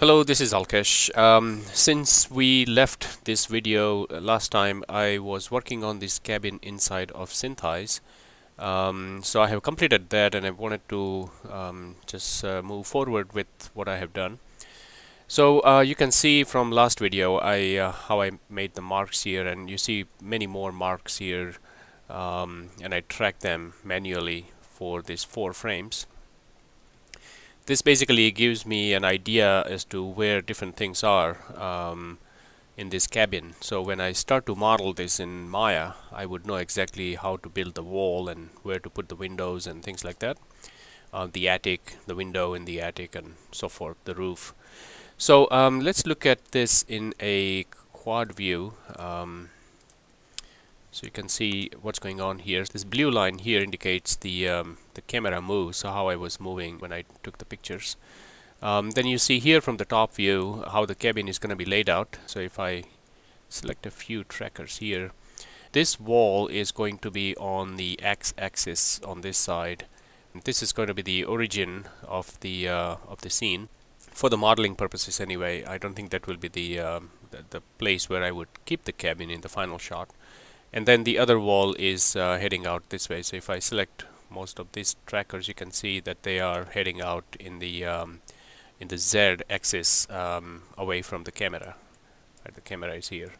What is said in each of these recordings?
Hello, this is Alkesh. Um, since we left this video uh, last time, I was working on this cabin inside of SynthEyes. Um, so I have completed that and I wanted to um, just uh, move forward with what I have done. So uh, you can see from last video I uh, how I made the marks here and you see many more marks here um, and I track them manually for these four frames this basically gives me an idea as to where different things are um, in this cabin. So when I start to model this in Maya, I would know exactly how to build the wall and where to put the windows and things like that. Uh, the attic, the window in the attic and so forth, the roof. So um, let's look at this in a quad view. Um, so you can see what's going on here. This blue line here indicates the um, the camera move so how I was moving when I took the pictures. Um, then you see here from the top view how the cabin is going to be laid out. So if I select a few trackers here this wall is going to be on the x-axis on this side. This is going to be the origin of the uh, of the scene. For the modeling purposes anyway I don't think that will be the, um, the, the place where I would keep the cabin in the final shot and then the other wall is uh, heading out this way. So if I select most of these trackers you can see that they are heading out in the um, in the Z axis um, away from the camera right, the camera is here.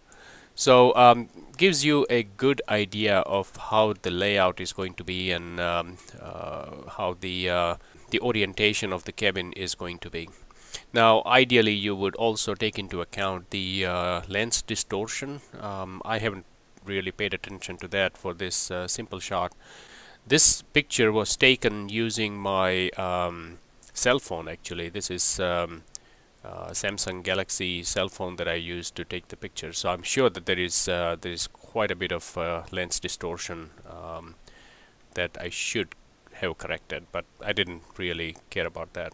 So um, gives you a good idea of how the layout is going to be and um, uh, how the uh, the orientation of the cabin is going to be. Now ideally you would also take into account the uh, lens distortion. Um, I haven't really paid attention to that for this uh, simple shot. This picture was taken using my um, cell phone actually. This is um, uh, Samsung Galaxy cell phone that I use to take the picture. So I'm sure that there is uh, there is quite a bit of uh, lens distortion um, that I should have corrected, but I didn't really care about that.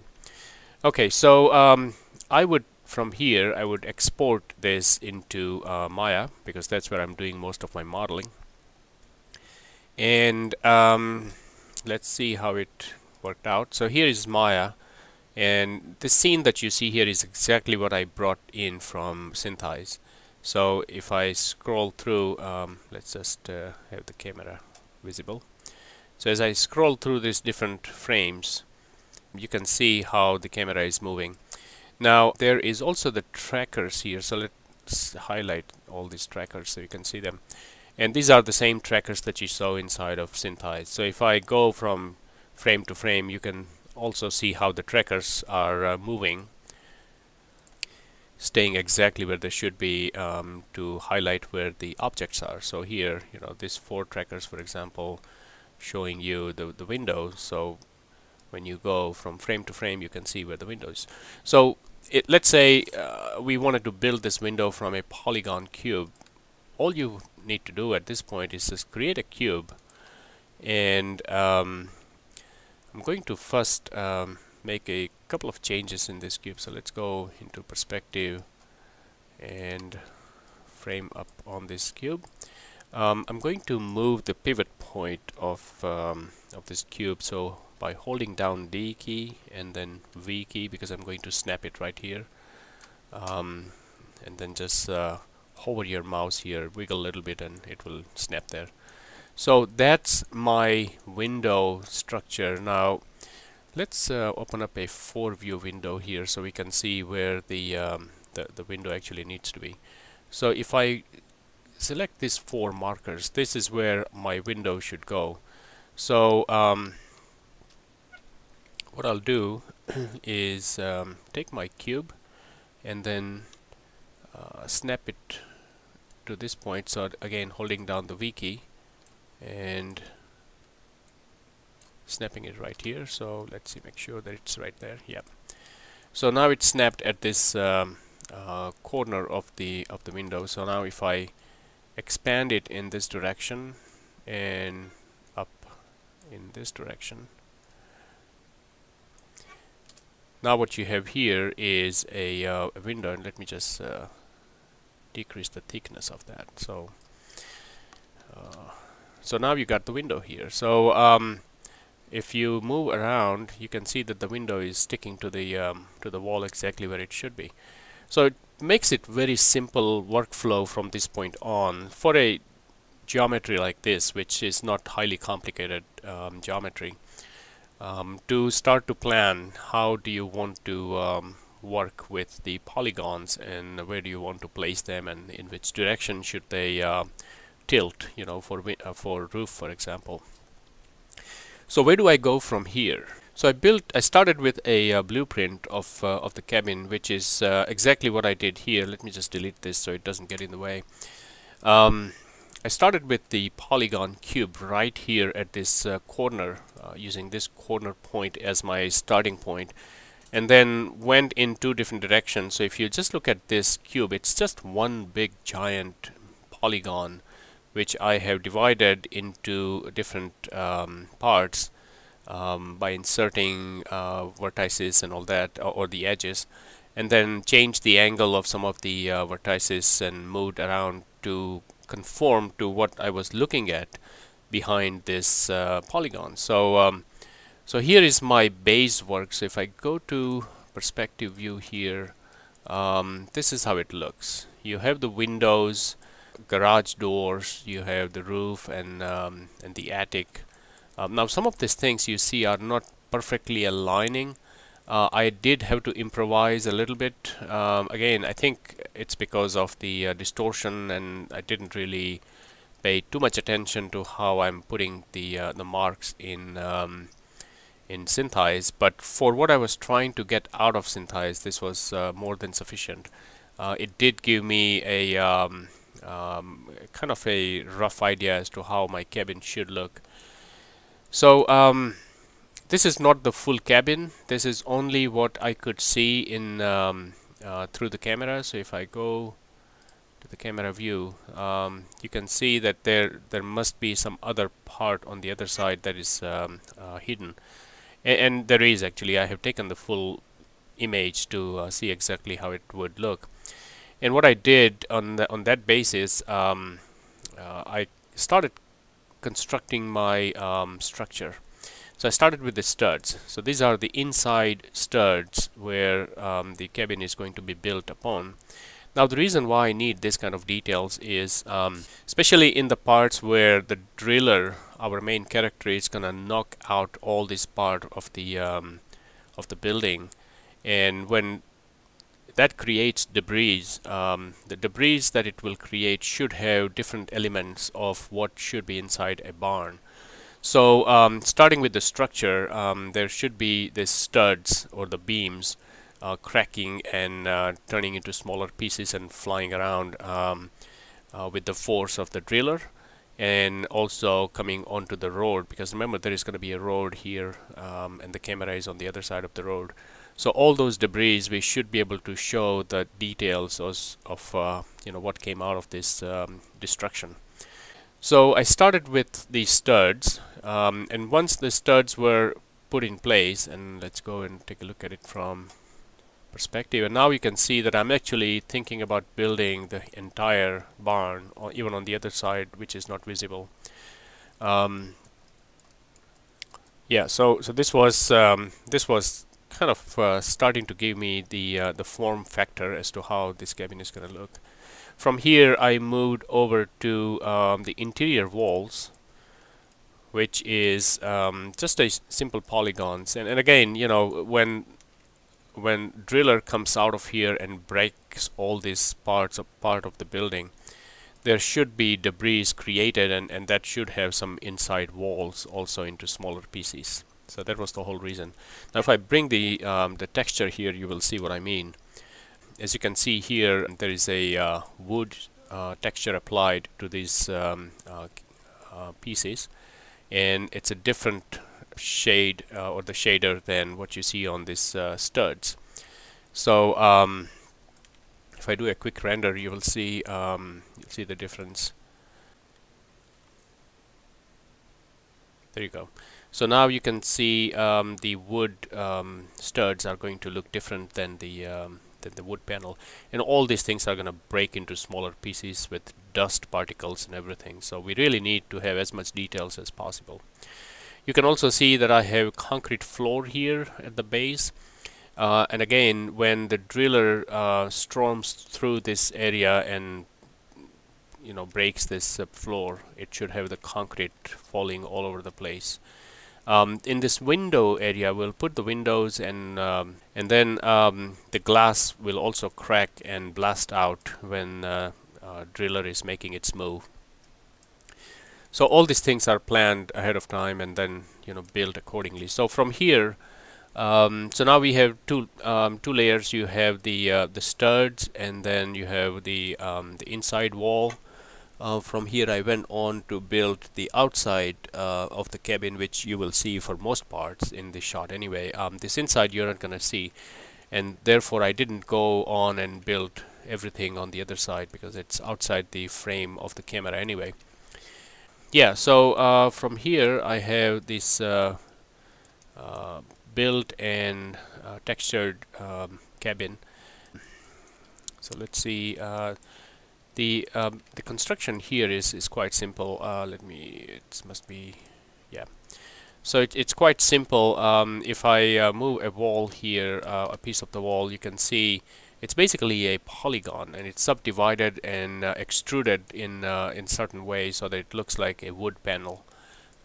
Okay, so um, I would from here I would export this into uh, Maya because that's where I'm doing most of my modeling. And um, let's see how it worked out. So here is Maya and the scene that you see here is exactly what I brought in from SynthEyes. So if I scroll through um, let's just uh, have the camera visible. So as I scroll through these different frames you can see how the camera is moving now there is also the trackers here. So let's highlight all these trackers so you can see them. And these are the same trackers that you saw inside of SynthEyes. So if I go from frame to frame, you can also see how the trackers are uh, moving staying exactly where they should be um, to highlight where the objects are. So here, you know, these four trackers, for example, showing you the, the window. So when you go from frame to frame, you can see where the window is. So it, let's say uh, we wanted to build this window from a polygon cube. All you need to do at this point is just create a cube. And um, I'm going to first um, make a couple of changes in this cube. So let's go into perspective and frame up on this cube. Um, I'm going to move the pivot point of um, of this cube. So by holding down D key and then V key because I'm going to snap it right here. Um, and then just uh, hover your mouse here wiggle a little bit and it will snap there. So that's my window structure. Now let's uh, open up a four view window here so we can see where the, um, the the window actually needs to be. So if I select these four markers this is where my window should go. So um, what I'll do is um, take my cube and then uh, snap it to this point. So again holding down the V key and snapping it right here. So let's see make sure that it's right there. Yeah so now it's snapped at this um, uh, corner of the of the window. So now if I expand it in this direction and up in this direction now what you have here is a, uh, a window and let me just uh, decrease the thickness of that. So uh, so now you got the window here. So um, if you move around you can see that the window is sticking to the um, to the wall exactly where it should be. So it makes it very simple workflow from this point on. For a geometry like this which is not highly complicated um, geometry um, to start to plan how do you want to um, work with the polygons and where do you want to place them and in which direction should they uh, tilt you know for uh, for roof for example so where do I go from here? So I built, I started with a uh, blueprint of, uh, of the cabin, which is uh, exactly what I did here. Let me just delete this so it doesn't get in the way. Um, I started with the polygon cube right here at this uh, corner, uh, using this corner point as my starting point, and then went in two different directions. So if you just look at this cube, it's just one big giant polygon which I have divided into different um, parts um, by inserting uh, vertices and all that or, or, the edges and then change the angle of some of the uh, vertices and moved around to conform to what I was looking at behind this uh, polygon so um, so here is my base work so if I go to perspective view here um, this is how it looks you have the windows garage doors, you have the roof and um, and the attic. Um, now some of these things you see are not perfectly aligning. Uh, I did have to improvise a little bit. Um, again, I think it's because of the uh, distortion and I didn't really pay too much attention to how I'm putting the uh, the marks in um, in SynthEyes. But for what I was trying to get out of SynthEyes, this was uh, more than sufficient. Uh, it did give me a um, um, kind of a rough idea as to how my cabin should look. So um, this is not the full cabin. This is only what I could see in um, uh, through the camera. So if I go to the camera view, um, you can see that there there must be some other part on the other side that is um, uh, hidden, a and there is actually. I have taken the full image to uh, see exactly how it would look and what I did on the, on that basis um, uh, I started constructing my um, structure so I started with the studs so these are the inside studs where um, the cabin is going to be built upon now the reason why I need this kind of details is um, especially in the parts where the driller our main character is gonna knock out all this part of the um, of the building and when that creates debris. Um, the debris that it will create should have different elements of what should be inside a barn. So um, starting with the structure, um, there should be the studs or the beams uh, cracking and uh, turning into smaller pieces and flying around um, uh, with the force of the driller and also coming onto the road because remember there is going to be a road here um, and the camera is on the other side of the road so all those debris, we should be able to show the details of, uh, you know what came out of this um, destruction. So I started with the studs, um, and once the studs were put in place, and let's go and take a look at it from perspective. And now you can see that I'm actually thinking about building the entire barn, or even on the other side, which is not visible. Um, yeah, so so this was um, this was kind of uh, starting to give me the uh, the form factor as to how this cabin is going to look. From here I moved over to um, the interior walls which is um, just a simple polygons and, and again you know when when driller comes out of here and breaks all these parts of part of the building there should be debris created and, and that should have some inside walls also into smaller pieces so that was the whole reason. Now if I bring the, um, the texture here, you will see what I mean. As you can see here, there is a uh, wood uh, texture applied to these um, uh, uh pieces and it's a different shade uh, or the shader than what you see on these uh, studs. So um, if I do a quick render, you will see um, you'll see the difference. There you go. So now you can see um, the wood um, studs are going to look different than the than the wood panel and all these things are going to break into smaller pieces with dust particles and everything. So we really need to have as much details as possible. You can also see that I have concrete floor here at the base. Uh, and again when the driller uh, storms through this area and you know breaks this uh, floor it should have the concrete falling all over the place um, in this window area we'll put the windows and um, and then um, the glass will also crack and blast out when uh, uh, driller is making its move. So all these things are planned ahead of time and then you know built accordingly. So from here um, so now we have two um, two layers. You have the uh, the studs and then you have the um, the inside wall uh, from here I went on to build the outside uh, of the cabin which you will see for most parts in this shot anyway. Um, this inside you're not gonna see and therefore I didn't go on and build everything on the other side because it's outside the frame of the camera anyway. Yeah so uh, from here I have this uh, uh, built and uh, textured um, cabin. So let's see the um, the construction here is is quite simple. Uh, let me it must be yeah. So it, it's quite simple. Um, if I move a wall here a piece of the wall you can see it's basically a polygon and it's subdivided and uh, extruded in uh, in certain ways so that it looks like a wood panel.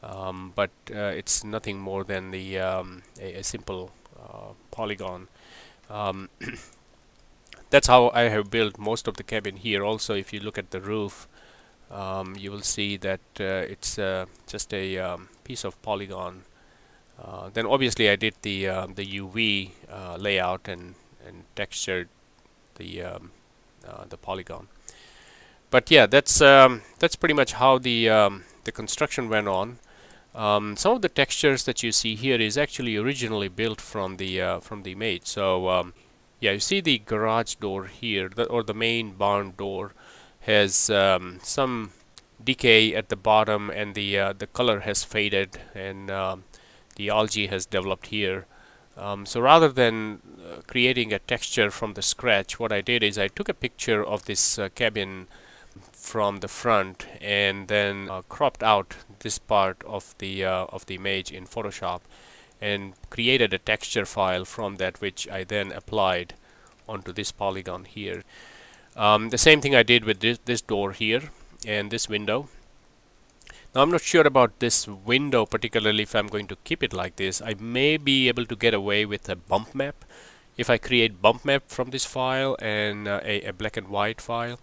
Um, but uh, it's nothing more than the um, a, a, simple uh, polygon. Um, that's how I have built most of the cabin here also if you look at the roof um, you will see that uh, it's uh, just a um, piece of polygon then obviously I did the the UV layout and and textured the um, uh, the polygon. But yeah, that's um, that's pretty much how the um, the construction went on. Um, some of the textures that you see here is actually originally built from the uh, from the image. So um, yeah, you see the garage door here, the, or the main barn door, has um, some decay at the bottom, and the uh, the color has faded, and the algae has developed here. Um, so rather than uh, creating a texture from the scratch, what I did is I took a picture of this uh, cabin from the front and then uh, cropped out this part of the uh, of the image in Photoshop and created a texture file from that which I then applied onto this polygon here. Um, the same thing I did with this, this door here and this window now I'm not sure about this window particularly if I'm going to keep it like this. I may be able to get away with a bump map if I create bump map from this file and uh, a, a, black and white file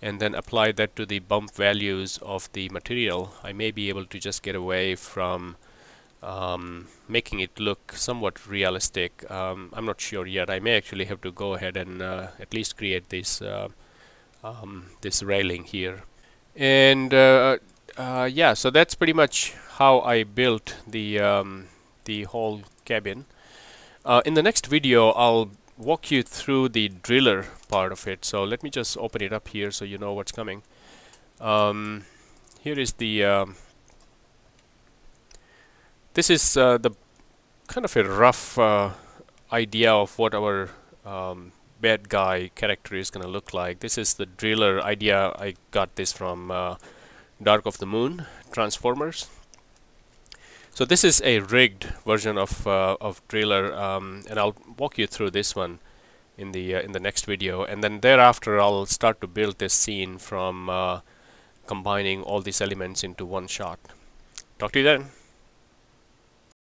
and then apply that to the bump values of the material I may be able to just get away from um, making it look somewhat realistic. Um, I'm not sure yet. I may actually have to go ahead and uh, at least create this uh, um, this railing here. And uh, uh, yeah so that's pretty much how I built the um, the whole cabin. Uh, in the next video I'll walk you through the driller part of it. So let me just open it up here so you know what's coming. Um, here is the um, this is uh, the kind of a rough uh, idea of what our um, bad guy character is gonna look like this is the driller idea I got this from uh, Dark of the Moon transformers. So this is a rigged version of uh, of Driller, um, and I'll walk you through this one in the uh, in the next video, and then thereafter I'll start to build this scene from uh, combining all these elements into one shot. Talk to you then.